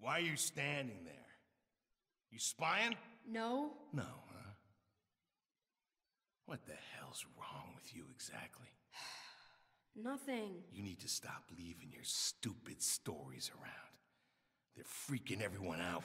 Why are you standing there? You spying? No? No, huh? What the hell's wrong with you exactly? Nothing. You need to stop leaving your stupid stories around. They're freaking everyone out.